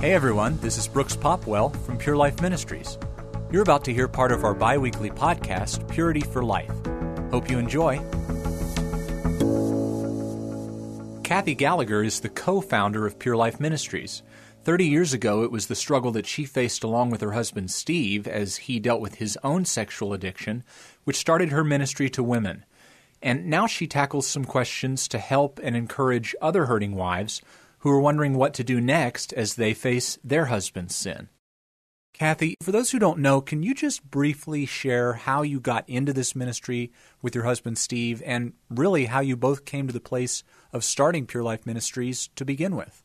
Hey everyone, this is Brooks Popwell from Pure Life Ministries. You're about to hear part of our bi weekly podcast, Purity for Life. Hope you enjoy. Kathy Gallagher is the co founder of Pure Life Ministries. Thirty years ago, it was the struggle that she faced along with her husband Steve as he dealt with his own sexual addiction, which started her ministry to women. And now she tackles some questions to help and encourage other hurting wives who are wondering what to do next as they face their husband's sin. Kathy, for those who don't know, can you just briefly share how you got into this ministry with your husband Steve and really how you both came to the place of starting Pure Life Ministries to begin with?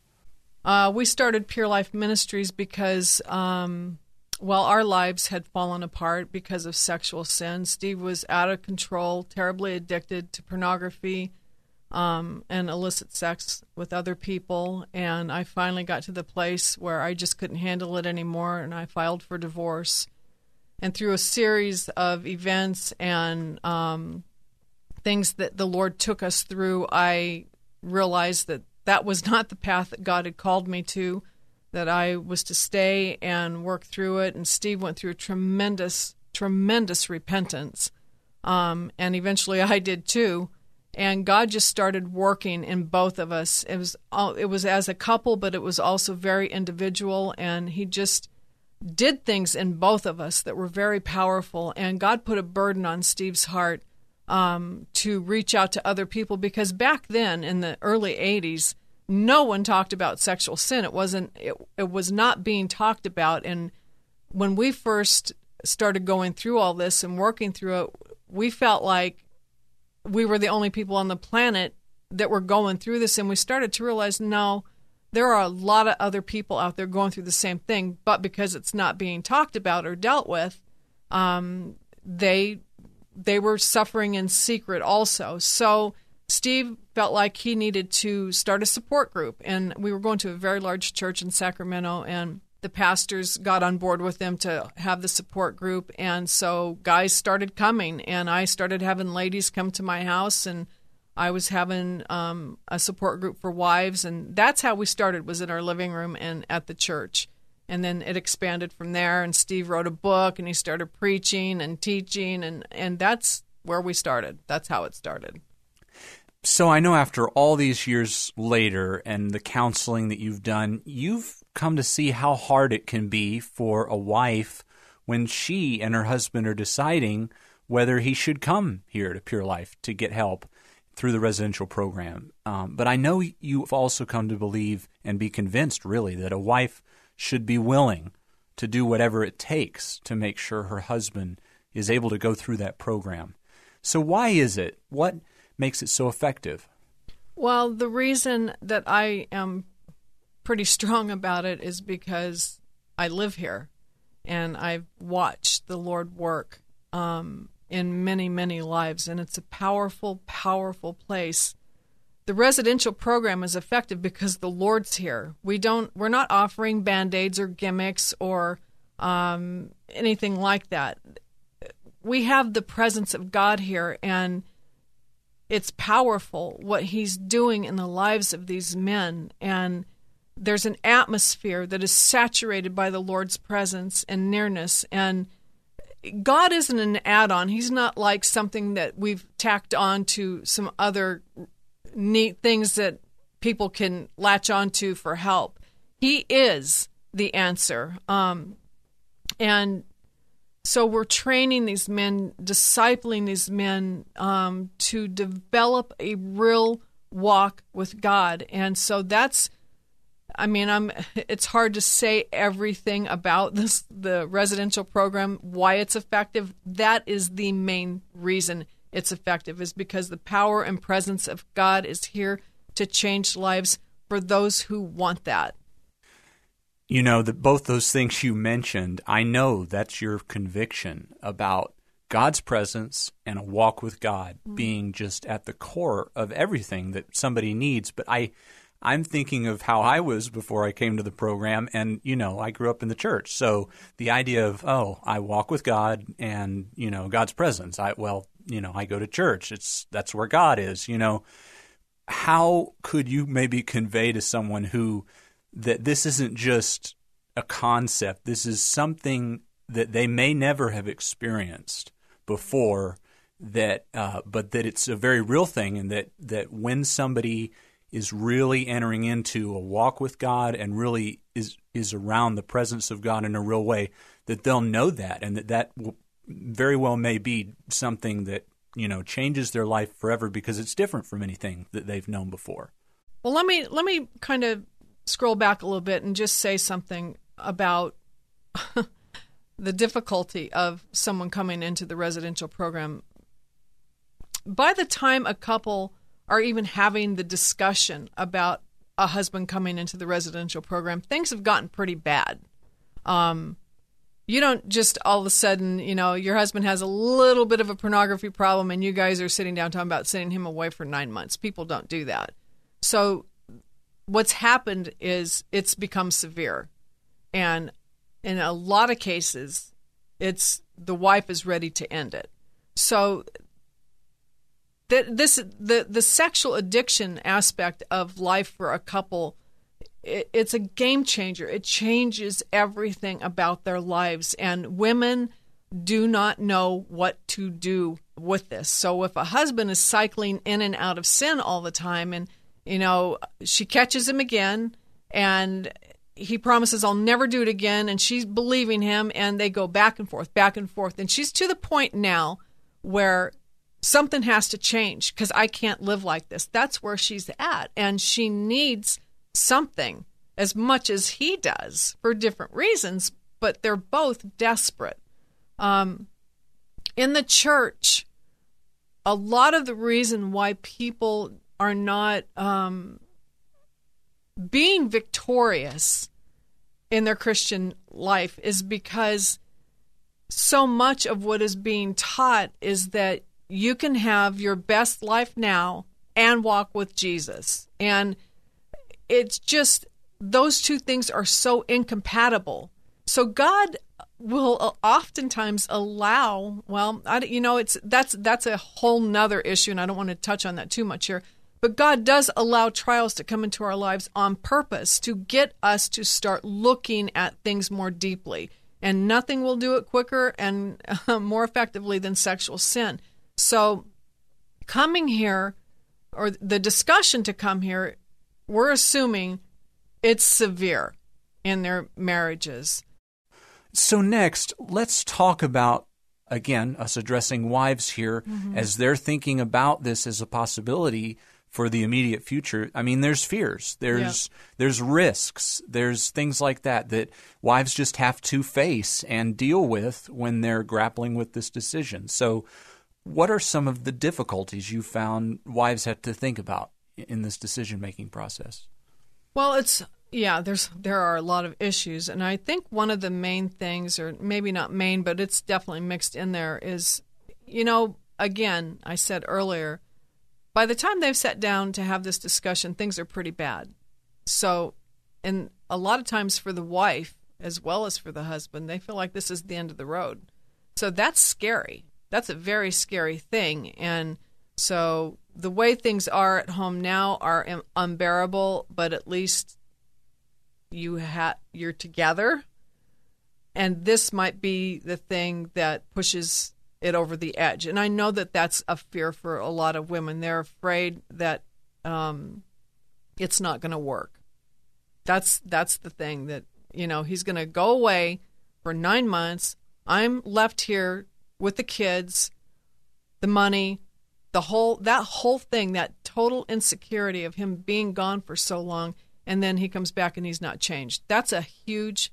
Uh, we started Pure Life Ministries because, um, well, our lives had fallen apart because of sexual sin. Steve was out of control, terribly addicted to pornography um, and illicit sex with other people. And I finally got to the place where I just couldn't handle it anymore, and I filed for divorce. And through a series of events and um, things that the Lord took us through, I realized that that was not the path that God had called me to, that I was to stay and work through it. And Steve went through a tremendous, tremendous repentance. Um, and eventually I did too and God just started working in both of us. It was it was as a couple, but it was also very individual, and He just did things in both of us that were very powerful. And God put a burden on Steve's heart um, to reach out to other people because back then in the early '80s, no one talked about sexual sin. It wasn't. It, it was not being talked about. And when we first started going through all this and working through it, we felt like we were the only people on the planet that were going through this, and we started to realize no, there are a lot of other people out there going through the same thing, but because it's not being talked about or dealt with, um, they they were suffering in secret also. So Steve felt like he needed to start a support group, and we were going to a very large church in Sacramento, and the pastors got on board with them to have the support group and so guys started coming and i started having ladies come to my house and i was having um, a support group for wives and that's how we started was in our living room and at the church. And then it expanded from there and steve wrote a book and he started preaching and teaching and, and that's where we started. That's how it started. So I know after all these years later and the counseling that you've done, you've come to see how hard it can be for a wife when she and her husband are deciding whether he should come here to Pure Life to get help through the residential program. Um, but I know you've also come to believe and be convinced, really, that a wife should be willing to do whatever it takes to make sure her husband is able to go through that program. So, why is it? What makes it so effective? Well, the reason that I am pretty strong about it is because I live here and I've watched the Lord work um, in many, many lives, and it's a powerful, powerful place. The residential program is effective because the Lord's here. We don't. We're not offering band aids or gimmicks or um, anything like that. We have the presence of God here, and it's powerful what he's doing in the lives of these men and there's an atmosphere that is saturated by the Lord's presence and nearness and God isn't an add-on. He's not like something that we've tacked on to some other neat things that people can latch onto for help. He is the answer. Um, and so we're training these men, discipling these men um, to develop a real walk with God, and so that's. I mean, I'm. It's hard to say everything about this, the residential program, why it's effective. That is the main reason it's effective, is because the power and presence of God is here to change lives for those who want that. You know that both those things you mentioned, I know that's your conviction about God's presence and a walk with God mm-hmm. being just at the core of everything that somebody needs. But I I'm thinking of how I was before I came to the program and you know, I grew up in the church. So the idea of, oh, I walk with God and, you know, God's presence. I well, you know, I go to church. It's that's where God is, you know. How could you maybe convey to someone who that this isn't just a concept. This is something that they may never have experienced before. That, uh, but that it's a very real thing, and that that when somebody is really entering into a walk with God and really is is around the presence of God in a real way, that they'll know that, and that that will very well may be something that you know changes their life forever because it's different from anything that they've known before. Well, let me let me kind of scroll back a little bit and just say something about the difficulty of someone coming into the residential program. By the time a couple are even having the discussion about a husband coming into the residential program, things have gotten pretty bad. Um, you don't just all of a sudden, you know, your husband has a little bit of a pornography problem and you guys are sitting down talking about sending him away for nine months. People don't do that. So what's happened is it's become severe. And in a lot of cases, it's the wife is ready to end it. So that this the the sexual addiction aspect of life for a couple it, it's a game changer. It changes everything about their lives and women do not know what to do with this. So if a husband is cycling in and out of sin all the time and you know she catches him again and he promises I'll never do it again and she's believing him and they go back and forth back and forth and she's to the point now where something has to change because I can't live like this. That's where she's at. And she needs something as much as he does for different reasons, but they're both desperate. Um, in the church, a lot of the reason why people are not um, being victorious in their Christian life is because so much of what is being taught is that you can have your best life now and walk with Jesus. And it's just those two things are so incompatible. So God will oftentimes allow well I, you know it's that's that's a whole nother issue and i don't want to touch on that too much here but god does allow trials to come into our lives on purpose to get us to start looking at things more deeply and nothing will do it quicker and uh, more effectively than sexual sin so, coming here, or the discussion to come here, we're assuming it's severe in their marriages. So, next, let's talk about again us addressing wives here mm-hmm. as they're thinking about this as a possibility for the immediate future. I mean, there's fears, there's yeah. there's risks, there's things like that that wives just have to face and deal with when they're grappling with this decision. So, what are some of the difficulties you found wives had to think about in this decision making process? Well, it's yeah, there's there are a lot of issues, and I think one of the main things, or maybe not main, but it's definitely mixed in there, is you know, again, I said earlier, by the time they've sat down to have this discussion, things are pretty bad. So, and a lot of times for the wife as well as for the husband, they feel like this is the end of the road. So that's scary that's a very scary thing. And so the way things are at home now are unbearable, but at least you ha- you're together. And this might be the thing that pushes it over the edge. And I know that that's a fear for a lot of women. They're afraid that um, it's not going to work. That's that's the thing that you know he's going to go away for nine months. I'm left here with the kids, the money, the whole that whole thing, that total insecurity of him being gone for so long and then he comes back and he's not changed. That's a huge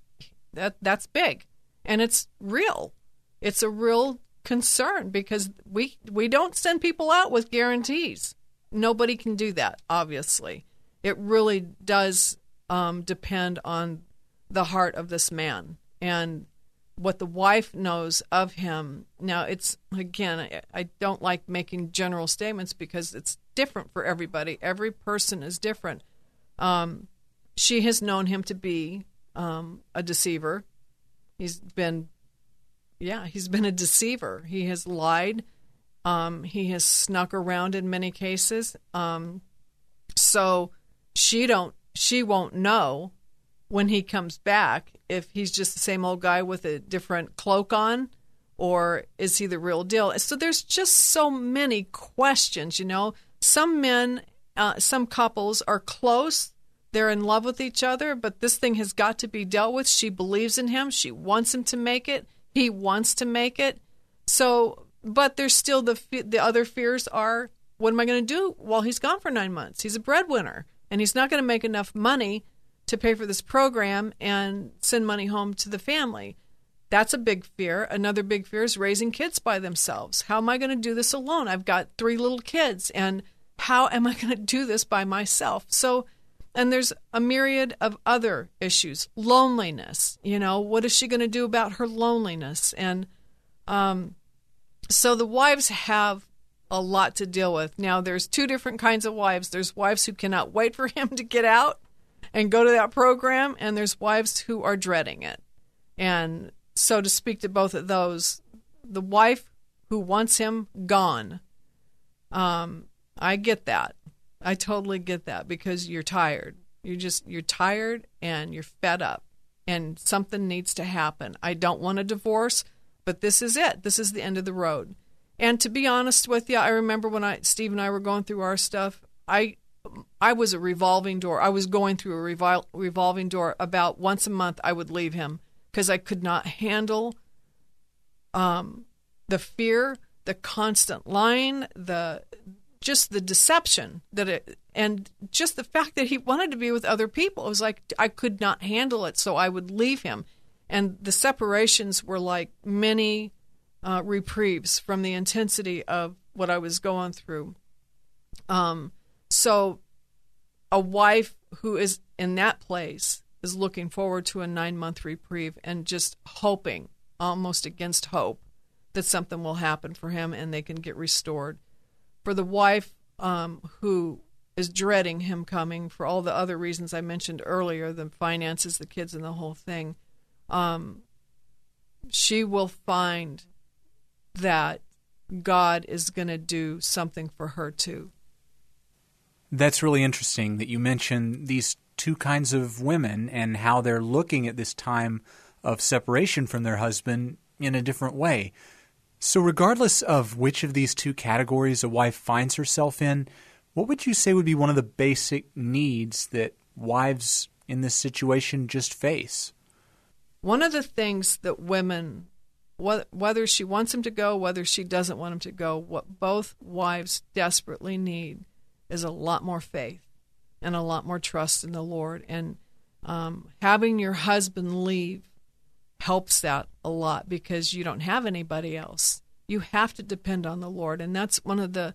that that's big. And it's real. It's a real concern because we we don't send people out with guarantees. Nobody can do that, obviously. It really does um, depend on the heart of this man. And what the wife knows of him. Now, it's again, I, I, don't like making general statements because it's different for everybody. Every person is different. Um, she has known him to be um, a deceiver. He's been, yeah, he's been a deceiver. He has lied. Um, he has snuck around in many cases. Um, so she don't, she won't know when he comes back if he's just the same old guy with a different cloak on or is he the real deal? So there's just so many questions, you know. Some men, uh, some couples are close, they're in love with each other, but this thing has got to be dealt with. She believes in him, she wants him to make it, he wants to make it. So, but there's still the the other fears are what am I going to do while he's gone for nine months? He's a breadwinner and he's not going to make enough money to pay for this program and send money home to the family. That's a big fear. Another big fear is raising kids by themselves. How am I going to do this alone? I've got three little kids, and how am I going to do this by myself? So, and there's a myriad of other issues. Loneliness, you know, what is she going to do about her loneliness? And um, so the wives have a lot to deal with. Now, there's two different kinds of wives there's wives who cannot wait for him to get out and go to that program, and there's wives who are dreading it. And so, to speak to both of those, the wife who wants him gone, um, I get that. I totally get that because you're tired. You're just, you're tired and you're fed up, and something needs to happen. I don't want a divorce, but this is it. This is the end of the road. And to be honest with you, I remember when I Steve and I were going through our stuff, I I was a revolving door. I was going through a revol- revolving door. About once a month, I would leave him because I could not handle um, the fear, the constant lying, the just the deception that it, and just the fact that he wanted to be with other people. It was like I could not handle it, so I would leave him. And the separations were like many uh, reprieves from the intensity of what I was going through. Um, so, a wife who is in that place is looking forward to a nine month reprieve and just hoping, almost against hope, that something will happen for him and they can get restored. For the wife um, who is dreading him coming for all the other reasons I mentioned earlier the finances, the kids, and the whole thing um, she will find that God is going to do something for her too. That's really interesting that you mention these two kinds of women and how they're looking at this time of separation from their husband in a different way. So, regardless of which of these two categories a wife finds herself in, what would you say would be one of the basic needs that wives in this situation just face? One of the things that women, whether she wants him to go, whether she doesn't want him to go, what both wives desperately need is a lot more faith and a lot more trust in the Lord. And um, having your husband leave helps that a lot because you don't have anybody else. You have to depend on the Lord. And that's one of the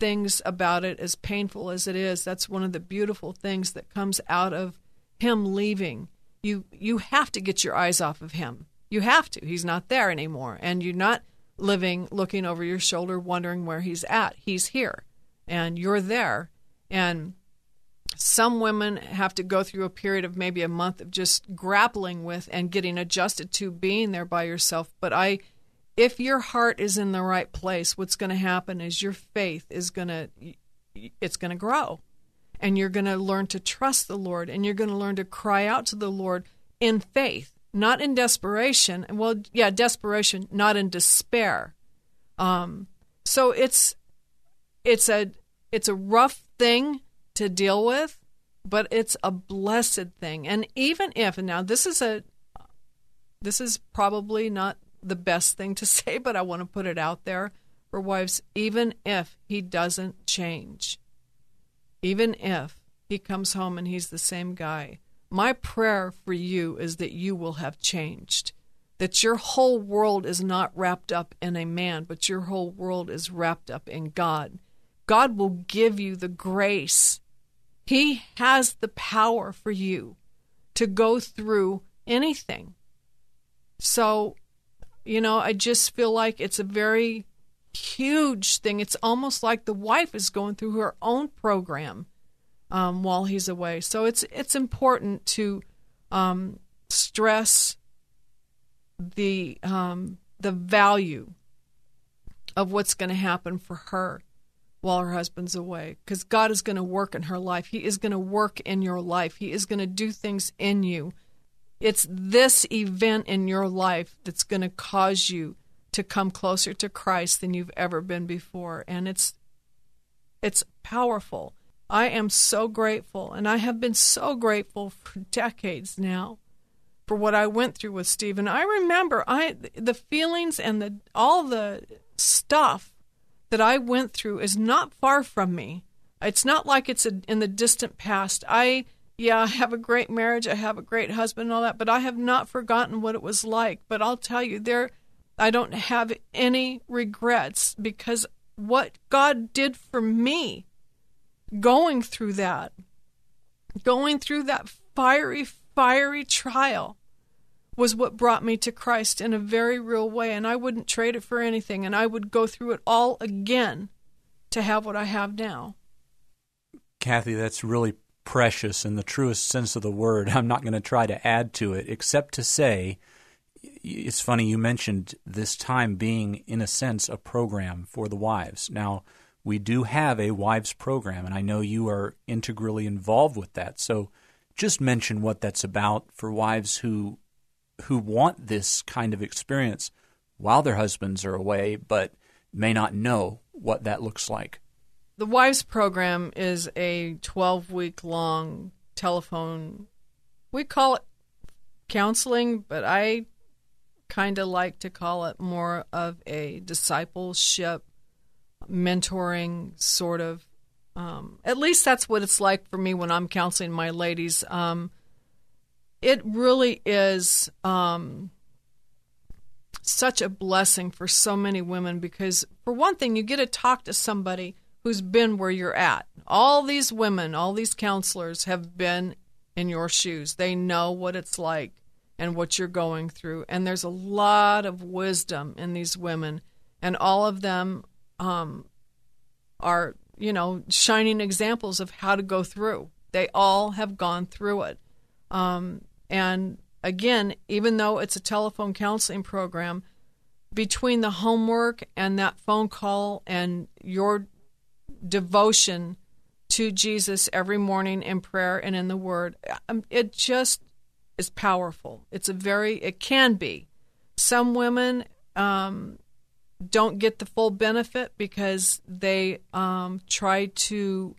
things about it, as painful as it is, that's one of the beautiful things that comes out of him leaving. You you have to get your eyes off of him. You have to. He's not there anymore. And you're not living looking over your shoulder wondering where he's at. He's here and you're there. And some women have to go through a period of maybe a month of just grappling with and getting adjusted to being there by yourself. But I, if your heart is in the right place, what's going to happen is your faith is going to, it's going to grow. And you're going to learn to trust the Lord and you're going to learn to cry out to the Lord in faith, not in desperation. Well, yeah, desperation, not in despair. Um, so it's, it's a it's a rough thing to deal with, but it's a blessed thing. And even if and now this is a this is probably not the best thing to say, but I want to put it out there for wives even if he doesn't change. Even if he comes home and he's the same guy. My prayer for you is that you will have changed. That your whole world is not wrapped up in a man, but your whole world is wrapped up in God God will give you the grace. He has the power for you to go through anything. So, you know, I just feel like it's a very huge thing. It's almost like the wife is going through her own program um, while he's away. So it's it's important to um, stress the um, the value of what's going to happen for her while her husband's away because God is going to work in her life. He is going to work in your life. He is going to do things in you. It's this event in your life that's going to cause you to come closer to Christ than you've ever been before and it's it's powerful. I am so grateful and I have been so grateful for decades now for what I went through with Stephen. I remember I the feelings and the all the stuff that I went through is not far from me. It's not like it's a, in the distant past. I yeah, I have a great marriage, I have a great husband and all that, but I have not forgotten what it was like. But I'll tell you, there I don't have any regrets because what God did for me going through that, going through that fiery, fiery trial was what brought me to Christ in a very real way. And I wouldn't trade it for anything. And I would go through it all again to have what I have now. Kathy, that's really precious in the truest sense of the word. I'm not going to try to add to it, except to say it's funny you mentioned this time being, in a sense, a program for the wives. Now, we do have a wives program, and I know you are integrally involved with that. So, just mention what that's about for wives who who want this kind of experience while their husbands are away, but may not know what that looks like. The Wives program is a 12 week long telephone, we call it counseling, but I kind of like to call it more of a discipleship, mentoring sort of. Um, at least that's what it's like for me when I'm counseling my ladies. Um, it really is um, such a blessing for so many women because, for one thing, you get to talk to somebody who's been where you're at. All these women, all these counselors have been in your shoes. They know what it's like and what you're going through. And there's a lot of wisdom in these women, and all of them um, are, you know, shining examples of how to go through. They all have gone through it. Um, and again, even though it's a telephone counseling program, between the homework and that phone call and your devotion to Jesus every morning in prayer and in the Word, um, it just is powerful. It's a very, it can be. Some women um, don't get the full benefit because they um, try to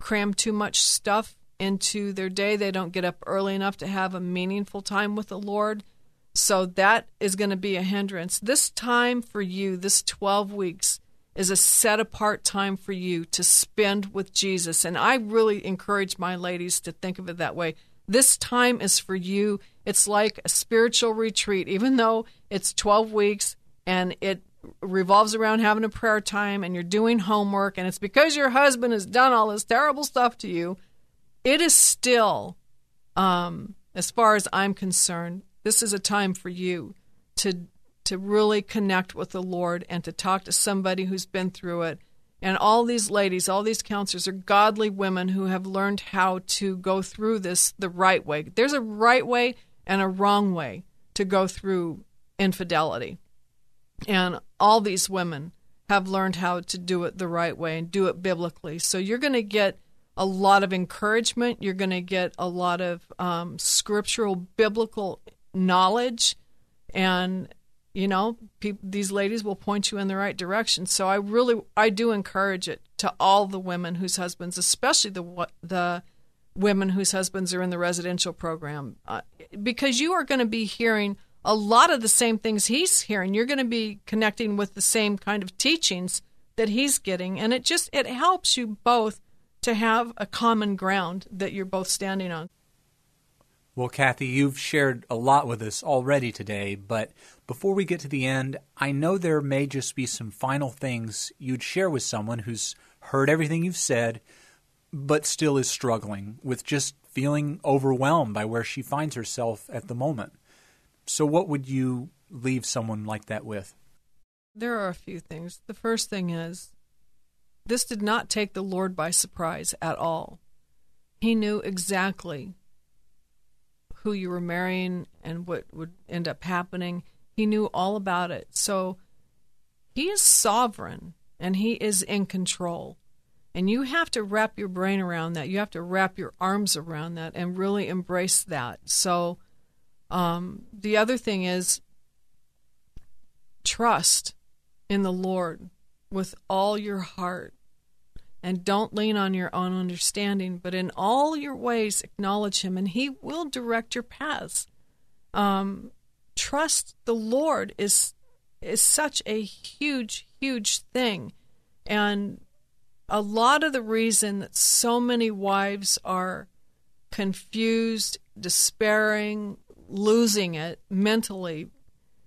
cram too much stuff into their day. They don't get up early enough to have a meaningful time with the Lord. So that is going to be a hindrance. This time for you, this 12 weeks, is a set apart time for you to spend with Jesus. And I really encourage my ladies to think of it that way. This time is for you. It's like a spiritual retreat, even though it's 12 weeks and it revolves around having a prayer time and you're doing homework and it's because your husband has done all this terrible stuff to you it is still, um, as far as I'm concerned, this is a time for you to to really connect with the Lord and to talk to somebody who's been through it. And all these ladies, all these counselors are godly women who have learned how to go through this the right way. There's a right way and a wrong way to go through infidelity. And all these women have learned how to do it the right way and do it biblically. So you're going to get a lot of encouragement. You're going to get a lot of um, scriptural, biblical knowledge, and you know, pe- these ladies will point you in the right direction. So I really, I do encourage it to all the women whose husbands, especially the the women whose husbands are in the residential program, uh, because you are going to be hearing a lot of the same things he's hearing. You're going to be connecting with the same kind of teachings that he's getting, and it just it helps you both to have a common ground that you're both standing on. Well, Kathy, you've shared a lot with us already today, but before we get to the end, I know there may just be some final things you'd share with someone who's heard everything you've said, but still is struggling with just feeling overwhelmed by where she finds herself at the moment. So, what would you leave someone like that with? There are a few things. The first thing is this did not take the Lord by surprise at all. He knew exactly who you were marrying and what would end up happening. He knew all about it. So he is sovereign. and He is in control. And you have to wrap your brain around that. You have to wrap your arms around that and really embrace that. So, um, the other thing is trust in the Lord with all your heart. And don't lean on your own understanding, but in all your ways acknowledge Him, and He will direct your paths. Um, trust the Lord is is such a huge, huge thing, and a lot of the reason that so many wives are confused, despairing, losing it mentally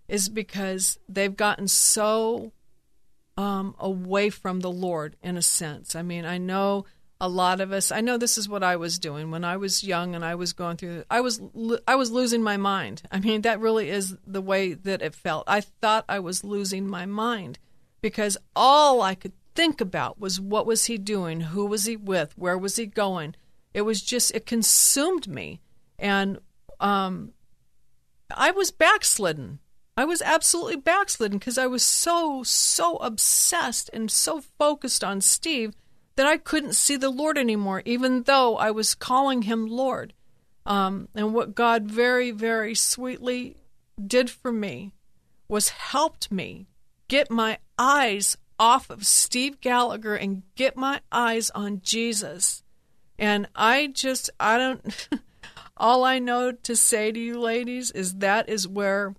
is because they've gotten so um, away from the Lord in a sense. I mean, I know a lot of us. I know this is what I was doing when I was young and I was going through. I was I was losing my mind. I mean, that really is the way that it felt. I thought I was losing my mind because all I could think about was what was he doing, who was he with, where was he going. It was just it consumed me, and um, I was backslidden. I was absolutely backslidden because I was so, so obsessed and so focused on Steve that I couldn't see the Lord anymore, even though I was calling him Lord. Um, and what God very, very sweetly did for me was helped me get my eyes off of Steve Gallagher and get my eyes on Jesus. And I just, I don't, all I know to say to you ladies is that is where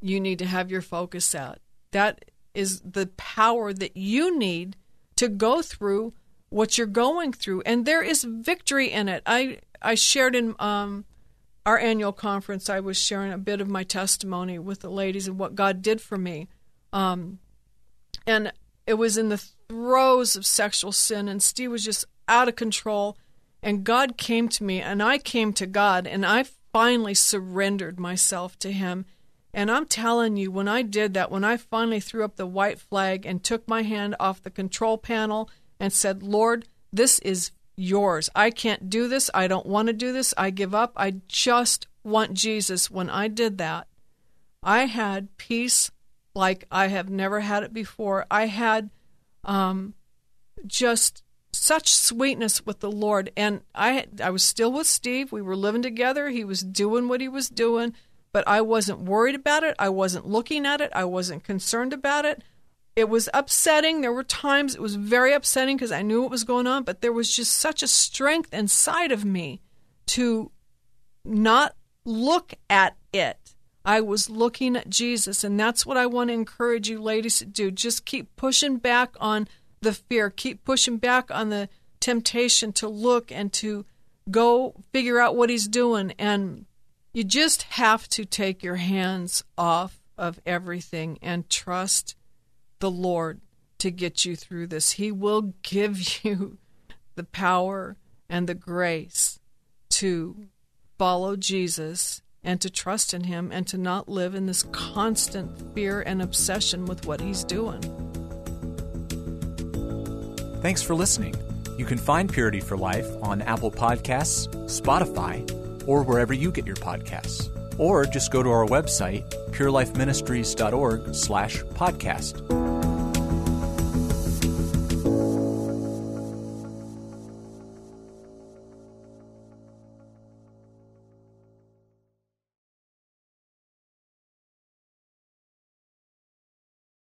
you need to have your focus at. That is the power that you need to go through what you're going through, and there is victory in it. I I shared in um, our annual conference. I was sharing a bit of my testimony with the ladies and what God did for me, um, and it was in the throes of sexual sin, and Steve was just out of control. And God came to me, and I came to God, and I finally surrendered myself to Him and I'm telling you, when I did that, when I finally threw up the white flag and took my hand off the control panel and said, Lord, this is yours. I can't do this. I don't want to do this. I give up. I just want Jesus. When I did that, I had peace like I have never had it before. I had um, just such sweetness with the Lord, and I I was still with Steve. We were living together. He was doing what he was doing but I wasn't worried about it. I wasn't looking at it. I wasn't concerned about it. It was upsetting. There were times it was very upsetting because I knew what was going on, but there was just such a strength inside of me to not look at it. I was looking at Jesus, and that's what I want to encourage you ladies to do. Just keep pushing back on the fear, keep pushing back on the temptation to look and to go figure out what he's doing and you just have to take your hands off of everything and trust the Lord to get you through this. He will give you the power and the grace to follow Jesus and to trust in Him and to not live in this constant fear and obsession with what He's doing. Thanks for listening. You can find Purity for Life on Apple Podcasts, Spotify, or wherever you get your podcasts. Or just go to our website, purelifeministries.org slash podcast.